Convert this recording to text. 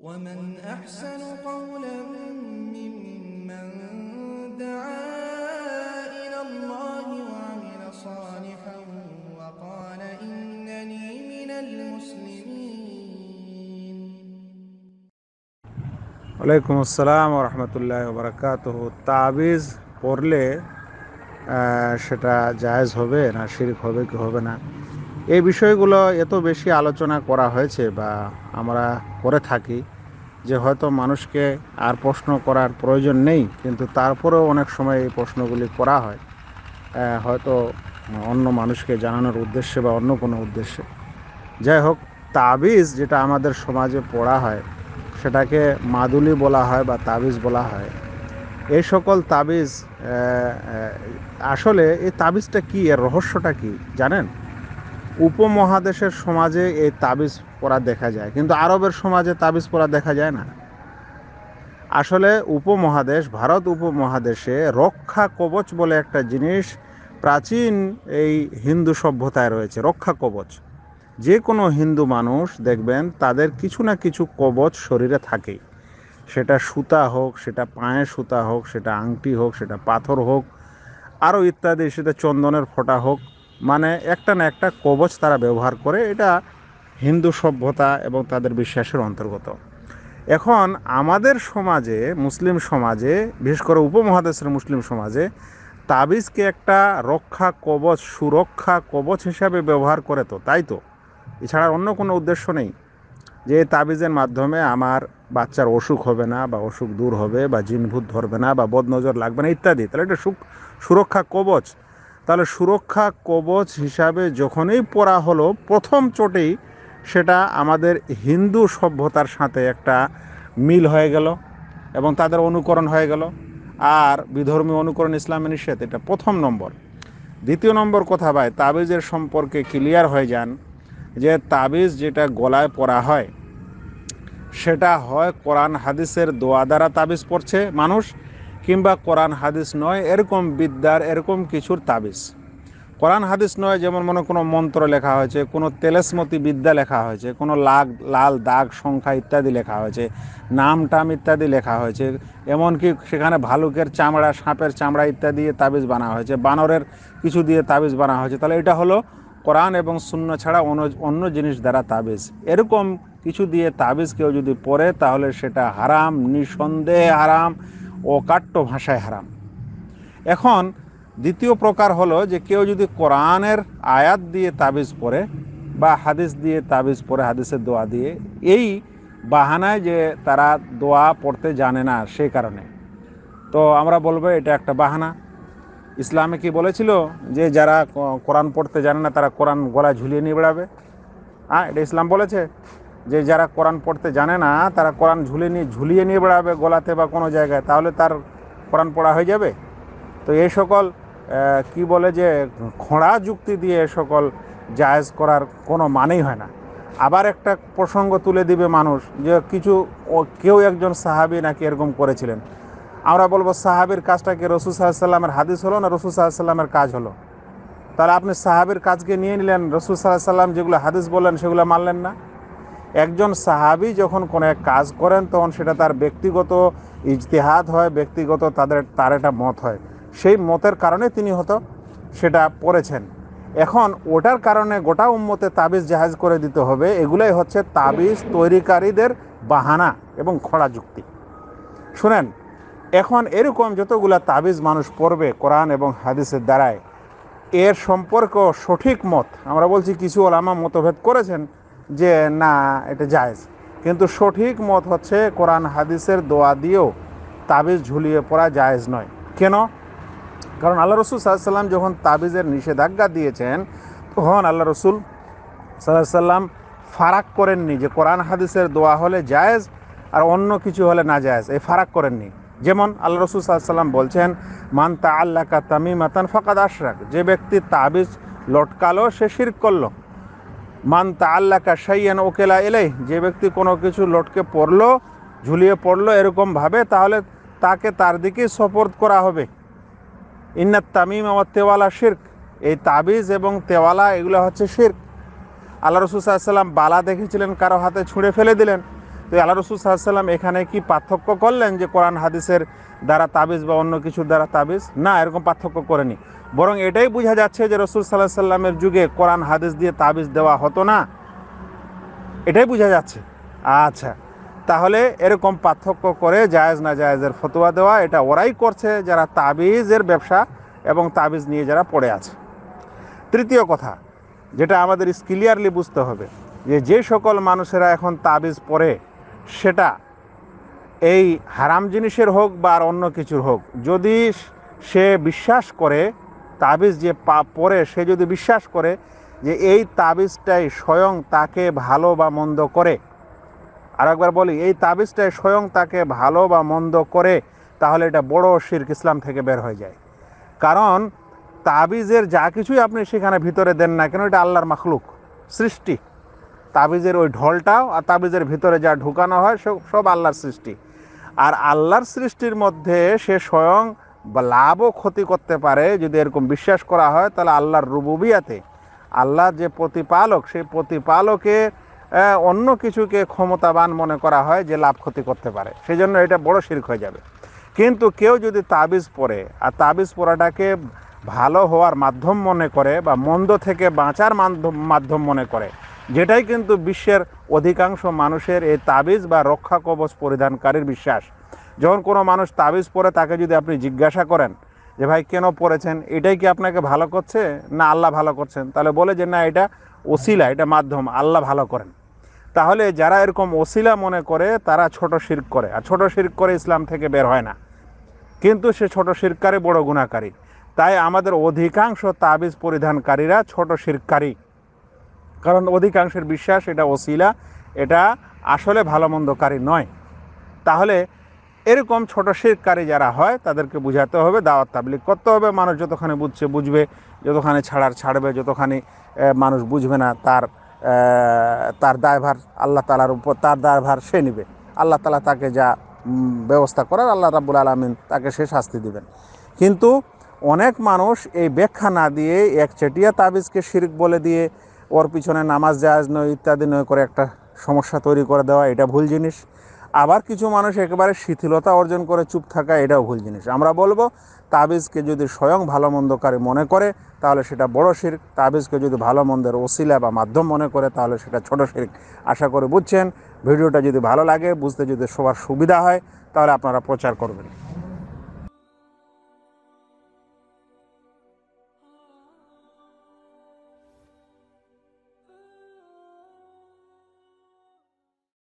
ومن أحسن قولا ممن دعا إلى الله وعمل صالحا وقال إنني من المسلمين ওয়ালাইকুম আসসালাম রহমতুল্লাহ বরকাত তাবিজ পড়লে আহ, সেটা জায়েজ হবে না শিরিক হবে কি হবে না এই বিষয়গুলো এত বেশি আলোচনা করা হয়েছে বা আমরা করে থাকি যে হয়তো মানুষকে আর প্রশ্ন করার প্রয়োজন নেই, কিন্তু তারপরেও অনেক সময় এই প্রশ্নগুলি করা হয়। হয়তো অন্য মানুষকে জানানোর উদ্দেশ্যে বা অন্য কোনো উদ্দেশ্যে। যাই হোক, তাবিজ যেটা আমাদের সমাজে পড়া হয়, সেটাকে মাদুলি বলা হয় বা তাবিজ বলা হয়। এই সকল তাবিজ আসলে এই তাবিজটা কি, এর রহস্যটা কি, জানেন? উপমহাদেশের সমাজে এই তাবিজ পরা দেখা যায়, কিন্তু আরবের সমাজে তাবিজ পরা দেখা যায় না। আসলে উপমহাদেশ, ভারত উপমহাদেশে রক্ষা কবচ বলে একটা জিনিস প্রাচীন এই হিন্দু সভ্যতায় রয়েছে, রক্ষা কবচ। যে কোনো হিন্দু মানুষ, দেখবেন, তাদের কিছু না কিছু কবচ শরীরে থাকেই। সেটা সুতা হোক, সেটা পায়ে সুতা হোক, সেটা আংটি হোক, সেটা পাথর হোক, আরও ইত্যাদি, সেটা চন্দনের ফোঁটা হোক মানে একটা না একটা কবচ তারা ব্যবহার করে, এটা হিন্দু সভ্যতা এবং তাদের বিশ্বাসের অন্তর্গত। এখন আমাদের সমাজে, মুসলিম সমাজে, বিশেষ করে উপমহাদেশের মুসলিম সমাজে, তাবিজকে একটা রক্ষা কবচ, সুরক্ষা কবচ হিসাবে ব্যবহার করে তো, তাই তো? এছাড়া অন্য কোনো উদ্দেশ্য নেই যে তাবিজের মাধ্যমে আমার বাচ্চার অসুখ হবে না বা অসুখ দূর হবে বা জিনভূত ধরবে না বা বদনজর লাগবে না, ইত্যাদি। তাহলে এটা সুরক্ষা কবচ। তাহলে সুরক্ষা কবচ হিসাবে যখনই পড়া হলো, প্রথম চোটেই সেটা আমাদের হিন্দু সভ্যতার সাথে একটা মিল হয়ে গেল এবং তাদের অনুকরণ হয়ে গেল। আর বিধর্মী অনুকরণ ইসলামে নিষেধ, এটা প্রথম নম্বর। দ্বিতীয় নম্বর কথা ভাই, তাবিজের সম্পর্কে ক্লিয়ার হয়ে যান যে তাবিজ যেটা গলায় পরা হয়, সেটা হয় কোরআন, হাদিসের দোয়া দ্বারা তাবিজ পড়ছে মানুষ। কিংবা কোরআন হাদিস নয়, এরকম বিদ্যার, এরকম কিছুর তাবিজ। কোরআন হাদিস নয় যেমন মনে কোনো মন্ত্র লেখা হয়েছে, কোনো তেলেসমতি বিদ্যা লেখা হয়েছে, কোনো লাগ, লাল দাগ, সংখ্যা ইত্যাদি লেখা হয়েছে, নাম, টাম ইত্যাদি লেখা হয়েছে, এমনকি সেখানে ভালুকের চামড়া, সাপের চামড়া ইত্যাদি দিয়ে তাবিজ বানা হয়েছে, বানরের কিছু দিয়ে তাবিজ বানা হয়েছে। তাহলে এটা হলো কোরআন এবং শূন্য ছাড়া অন্য অন্য জিনিস দ্বারা তাবিজ। এরকম কিছু দিয়ে তাবিজ কেউ যদি পড়ে তাহলে সেটা হারাম, নিঃসন্দেহে হারাম। অকাট্য ভাষায় হারাম। এখন দ্বিতীয় প্রকার হলো যে কেউ যদি কোরআনের আয়াত দিয়ে তাবিজ পড়ে বা হাদিস দিয়ে তাবিজ পড়ে, হাদিসের দোয়া দিয়ে, এই বাহানায় যে তারা দোয়া পড়তে জানে না সেই কারণে। তো আমরা বলব এটা একটা বাহানা। ইসলামে কি বলেছিল যে যারা কোরআন পড়তে জানে না তারা কোরআন গলায় ঝুলিয়ে নিয়ে বেড়াবে? হ্যাঁ এটা ইসলাম বলেছে? যে যারা কোরআন পড়তে জানে না, তারা কোরআন ঝুলিয়ে নিয়ে ঝুলিয়ে নিয়ে বেড়াবে গলাতে বা কোনো জায়গায়, তাহলে তার কোরআন পড়া হয়ে যাবে? তো এই সকল কি বলে যে, খোঁড়া যুক্তি দিয়ে এ সকল জায়েজ করার কোনো মানেই হয় না। আবার একটা প্রসঙ্গ তুলে দিবে মানুষ, যে কিছু কেউ একজন সাহাবি নাকি এরকম করেছিলেন। আমরা বলব, সাহাবির কাজটা কি রসুল সাল্লামের হাদিস হলো না রসুল সাল্লামের কাজ হলো? তাহলে আপনি সাহাবির কাজকে নিয়ে নিলেন, রসুল সাল্লাহ সাল্লাম যেগুলো হাদিস বললেন সেগুলো মানলেন না? একজন সাহাবি যখন কোনো এক কাজ করেন, তখন সেটা তার ব্যক্তিগত ইজতেহাদ হয়, ব্যক্তিগত তাদের, তার একটা মত হয়। সেই মতের কারণে তিনি হতো সেটা পড়েছেন। এখন ওটার কারণে গোটা উম্মতে তাবিজ জাহাজ করে দিতে হবে, এগুলাই হচ্ছে তাবিজ তৈরিকারীদের বাহানা এবং খড়া যুক্তি। শুনেন, এখন এরকম যতগুলা তাবিজ মানুষ পড়বে কোরআন এবং হাদিসের দ্বারায়, এর সম্পর্ক সঠিক মত, আমরা বলছি কিছু ওলামা মতভেদ করেছেন যে না, এটা জায়েজ। কিন্তু সঠিক মত হচ্ছে কোরআন হাদিসের দোয়া দিয়েও তাবিজ ঝুলিয়ে পড়া জায়েজ নয়। কেন? কারণ আল্লাহ রসুল সাল্লাম যখন তাবিজের নিষেধাজ্ঞা দিয়েছেন, তখন আল্লাহ রসুল সাল্লাহ সাল্লাম ফারাক করেননি যে কোরআন হাদিসের দোয়া হলে জায়েজ আর অন্য কিছু হলে না জায়েজ। এই ফারাক করেননি। যেমন আল্লাহ রসুল সাল্লাম বলছেন, মান তা আল্লাহ কা তামিমাতান ফকাদ আশরাক। যে ব্যক্তি তাবিজ লটকালো, সে শির করল। মান তা আল্লাহ কা সাইয়ান ওকেলা এলে যে ব্যক্তি কোনো কিছু লটকে পড়ল, ঝুলিয়ে পড়ল এরকমভাবে তাহলে তাকে তার দিকেই সপোর্ট করা হবে। ইন্নাত তামিম আমার তেওয়ালা শির্ক, এই তাবিজ এবং তেওয়ালা এগুলো হচ্ছে শির্ক। আল্লাহ রসুল সাল্লাম বালা দেখেছিলেন, কারও হাতে ছুঁড়ে ফেলে দিলেন। তো আল্লাহ রসুল সাল্লাম এখানে কি পার্থক্য করলেন যে কোরআন হাদিসের দ্বারা তাবিজ বা অন্য কিছুর দ্বারা তাবিজ? না, এরকম পার্থক্য করেনি। বরং এটাই বোঝা যাচ্ছে যে রসুল সাল্লাহ সাল্লামের যুগে কোরআন হাদিস দিয়ে তাবিজ দেওয়া হতো না। এটাই বোঝা যাচ্ছে। আচ্ছা তাহলে এরকম পার্থক্য করে জায়েজ না জায়েজের ফতোয়া দেওয়া, এটা ওরাই করছে যারা তাবিজের ব্যবসা এবং তাবিজ নিয়ে যারা পড়ে আছে। তৃতীয় কথা, যেটা আমাদের ক্লিয়ারলি বুঝতে হবে যে যে সকল মানুষেরা এখন তাবিজ পড়ে সেটা এই হারাম জিনিসের হোক বা আর অন্য কিছুর হোক, যদি সে বিশ্বাস করে, তাবিজ যে পা পড়ে সে যদি বিশ্বাস করে যে এই তাবিজটাই স্বয়ং তাকে ভালো বা মন্দ করে আর একবার বলি, এই তাবিজটাই স্বয়ং তাকে ভালো বা মন্দ করে, তাহলে এটা বড় শির্ক ইসলাম থেকে বের হয়ে যায়। কারণ তাবিজের যা কিছুই আপনি সেখানে ভিতরে দেন না কেন, এটা আল্লাহর মাখলুক, সৃষ্টি। তাবিজের ওই ঢলটাও আর তাবিজের ভিতরে যা ঢুকানো হয় সব আল্লাহর সৃষ্টি। আর আল্লাহর সৃষ্টির মধ্যে সে স্বয়ং লাভও ক্ষতি করতে পারে, যদি এরকম বিশ্বাস করা হয়, তাহলে আল্লাহর রুবুবিয়াতে। আল্লাহর যে প্রতিপালক, সেই প্রতিপালকে অন্য কিছুকে ক্ষমতাবান মনে করা হয় যে লাভ ক্ষতি করতে পারে। সেই জন্য এটা বড় শির্ক হয়ে যাবে। কিন্তু কেউ যদি তাবিজ পরে আর তাবিজ পরাটাকে ভালো হওয়ার মাধ্যম মনে করে বা মন্দ থেকে বাঁচার মাধ্যম মনে করে যেটাই কিন্তু বিশ্বের অধিকাংশ মানুষের এই তাবিজ বা রক্ষা কবচ পরিধানকারীর বিশ্বাস। যখন কোনো মানুষ তাবিজ পরে তাকে যদি আপনি জিজ্ঞাসা করেন যে, ভাই, কেন পড়েছেন এটাই কি আপনাকে ভালো করছে? না, আল্লাহ ভালো করছেন। তাহলে বলে যে, না, এটা ওসিলা, এটা মাধ্যম, আল্লাহ ভালো করেন। তাহলে যারা এরকম ওসিলা মনে করে, তারা ছোট শির্ক করে। আর ছোট শির্ক করে ইসলাম থেকে বের হয় না। কিন্তু সে ছোট শিরকারী বড় গুণাকারী। তাই আমাদের অধিকাংশ তাবিজ পরিধানকারীরা ছোট শিরকারী কারণ অধিকাংশের বিশ্বাস এটা ওসিলা, এটা আসলে ভালো মন্দকারী নয়। তাহলে এরকম ছোট শিরকারী যারা হয়, তাদেরকে বুঝাতে হবে, দাওয়াত তাবলিক করতে হবে। মানুষ যতখানি বুঝছে, বুঝবে, যতখানি ছাড়ার ছাড়বে, যতখানি মানুষ বুঝবে না, তার তার দায়ভার আল্লাহ তালার উপর, তার দায়ভার সে নেবে। আল্লাহ তালা তাকে যা ব্যবস্থা করার আল্লাহ রাবুল আলমিন তাকে সে শাস্তি দিবেন। কিন্তু অনেক মানুষ এই ব্যাখ্যা না দিয়ে এক চেটিয়া তাবিজকে শিরিক বলে দিয়ে ওর পিছনে নামাজ জাহাজ নয়, ইত্যাদি নয় করে একটা সমস্যা তৈরি করে দেওয়া, এটা ভুল জিনিস। আবার কিছু মানুষ একেবারে শিথিলতা অর্জন করে চুপ থাকা, এটাও ভুল জিনিস। আমরা বলব, তাবিজকে যদি স্বয়ং ভালো মন্দকারী মনে করে, তাহলে সেটা বড় শির্ক। তাবিজকে যদি ভালো মন্দের ওসিলা বা মাধ্যম মনে করে, তাহলে সেটা ছোট শির্ক। আশা করে বুঝছেন। ভিডিওটা যদি ভালো লাগে, বুঝতে যদি সবার সুবিধা হয়, তাহলে আপনারা প্রচার করবেন।